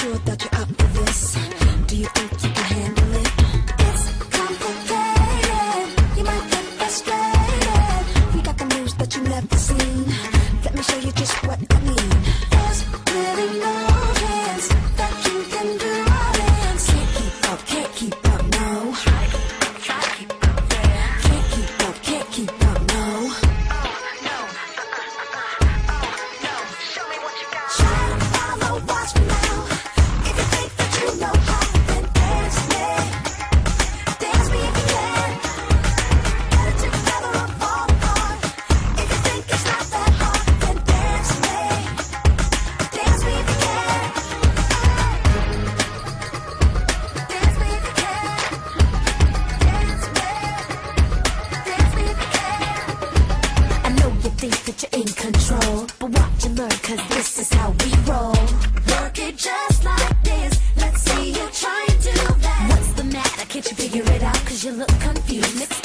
sure that you're up for this. Do you think you can handle it? It's complicated. You might get frustrated. We got that you never seen. Let me show you just what I mean. Think that you're in control, but watch and learn, cause this is how we roll. Work it just like this. Let's see you try and do that. What's the matter? Can't you figure it out? Cause you look confused. Mix